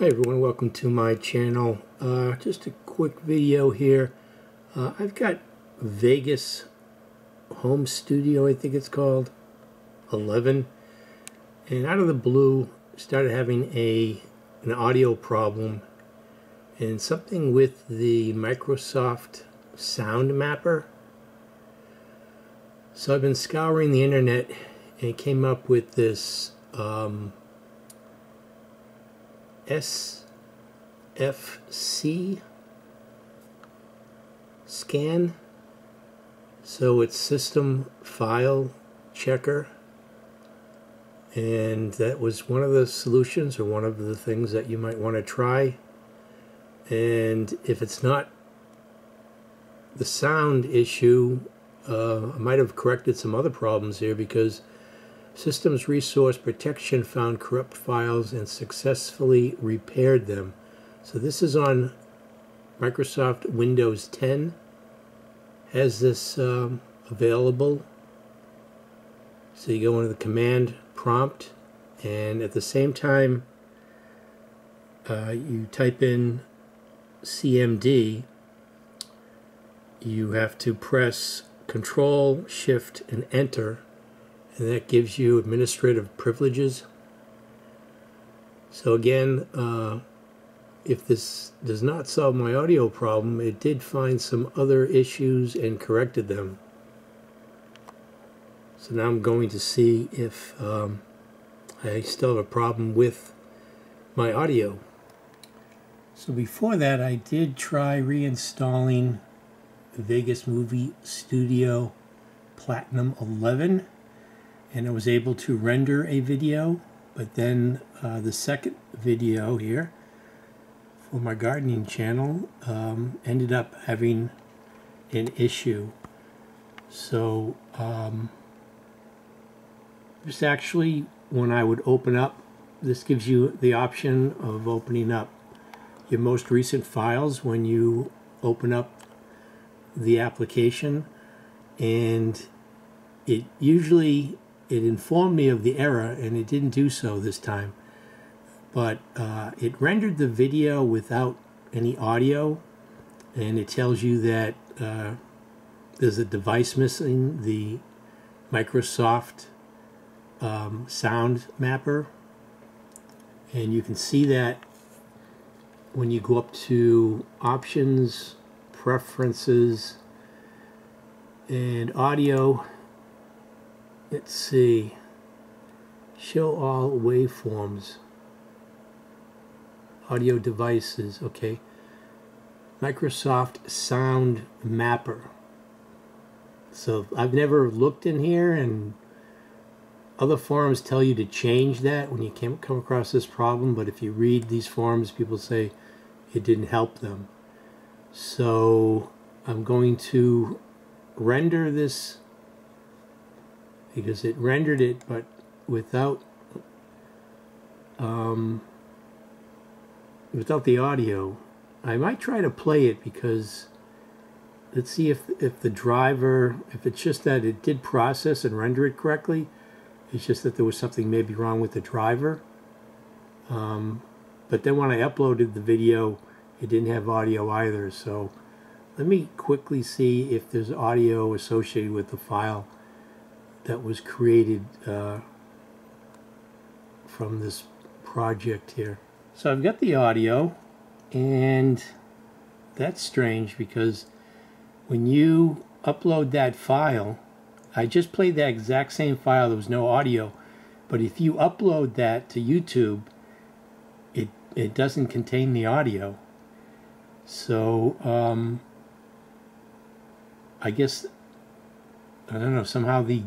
Hi everyone, welcome to my channel. Uh, just a quick video here. Uh, I've got Vegas Home Studio, I think it's called, 11. And out of the blue, started having a an audio problem and something with the Microsoft Sound Mapper. So I've been scouring the internet and came up with this um, SFC scan. So it's system file checker. And that was one of the solutions or one of the things that you might want to try. And if it's not the sound issue, uh, I might have corrected some other problems here because Systems Resource Protection found corrupt files and successfully repaired them. So this is on Microsoft Windows 10. Has this um, available. So you go into the command prompt and at the same time uh, you type in CMD you have to press control shift and enter and that gives you administrative privileges. So again, uh, if this does not solve my audio problem, it did find some other issues and corrected them. So now I'm going to see if um, I still have a problem with my audio. So before that, I did try reinstalling Vegas Movie Studio Platinum 11 and I was able to render a video but then uh, the second video here for my gardening channel um, ended up having an issue. So um, this actually when I would open up this gives you the option of opening up your most recent files when you open up the application. And it usually it informed me of the error and it didn't do so this time. But uh, it rendered the video without any audio and it tells you that uh, there's a device missing the Microsoft um, sound mapper. And you can see that when you go up to options preferences and audio let's see. Show all waveforms. Audio devices okay. Microsoft Sound Mapper. So I've never looked in here and other forums tell you to change that when you come across this problem but if you read these forums people say it didn't help them. So I'm going to render this because it rendered it but without um, without the audio I might try to play it because let's see if if the driver if it's just that it did process and render it correctly it's just that there was something maybe wrong with the driver. Um, but then when I uploaded the video it didn't have audio either. So let me quickly see if there's audio associated with the file that was created uh, from this project here. So I've got the audio and that's strange because when you upload that file I just played that exact same file there was no audio but if you upload that to YouTube it it doesn't contain the audio so um, I guess I don't know somehow the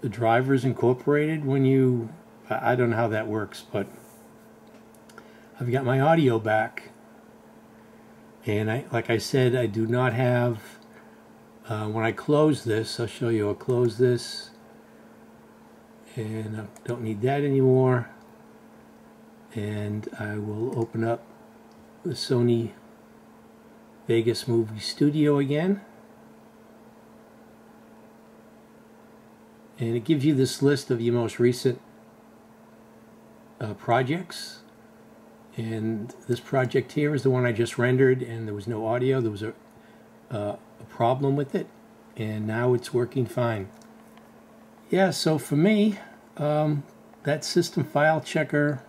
the drivers incorporated when you I don't know how that works but I've got my audio back. And I like I said I do not have uh, when I close this I'll show you I'll close this. And I don't need that anymore. And I will open up the Sony Vegas Movie Studio again and it gives you this list of your most recent uh, projects And this project here is the one I just rendered, and there was no audio. There was a, uh, a problem with it, and now it's working fine. Yeah, so for me, um, that system file checker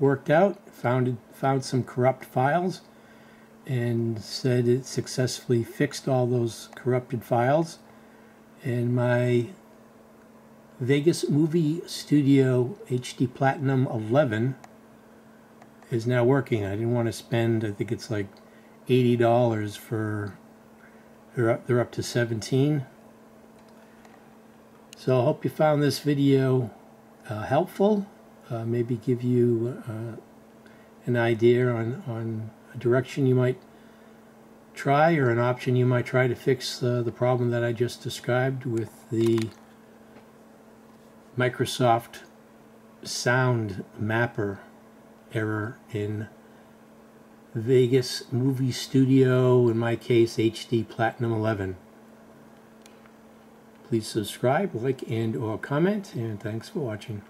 worked out. Found found some corrupt files, and said it successfully fixed all those corrupted files. And my Vegas Movie Studio HD Platinum 11 is now working. I didn't want to spend, I think it's like $80 for, they're up, they're up to 17. So I hope you found this video uh, helpful, uh, maybe give you uh, an idea on, on a direction you might try or an option you might try to fix the problem that I just described with the Microsoft Sound Mapper error in Vegas Movie Studio, in my case HD Platinum 11. Please subscribe, like, and or comment, and thanks for watching.